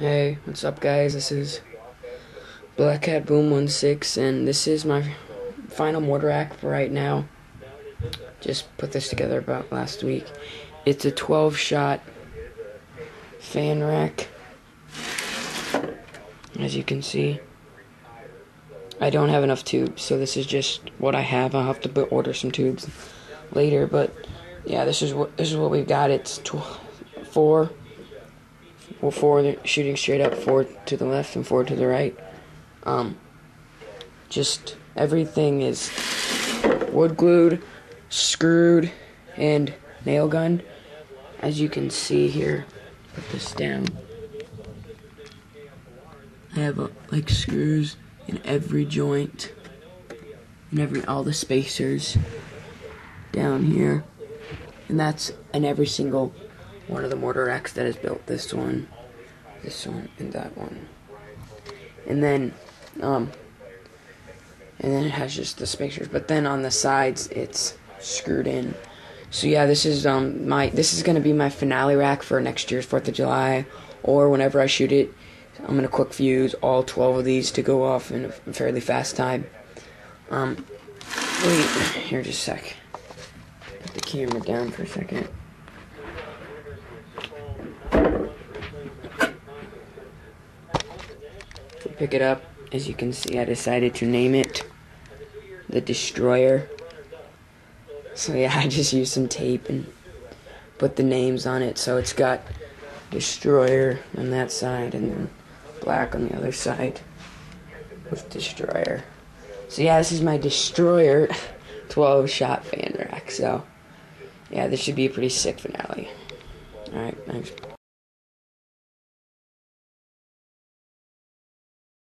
Hey, what's up, guys? This is Black Cat Boom 16, and this is my final mortar rack for right now. Just put this together about last week. It's a 12 shot fan rack, as you can see. I don't have enough tubes, so this is just what I have. I'll have to order some tubes later, but yeah, this is what this is what we've got. It's tw- four well, four shooting straight up, four to the left and four to the right. Um, just everything is wood glued, screwed, and nail gun. As you can see here, put this down. I have uh, like screws in every joint, in every all the spacers down here, and that's in every single one of the mortar racks that is built. This one, this one, and that one. And then, um, and then it has just the spacers. But then on the sides, it's screwed in. So yeah, this is um my this is gonna be my finale rack for next year's Fourth of July, or whenever I shoot it. I'm gonna quick fuse all 12 of these to go off in a fairly fast time. Um, wait, here just a sec. Put the camera down for a second. Pick it up. As you can see, I decided to name it the Destroyer. So yeah, I just used some tape and put the names on it. So it's got Destroyer on that side and then black on the other side with Destroyer. So yeah, this is my Destroyer 12 shot fan rack. So yeah, this should be a pretty sick finale.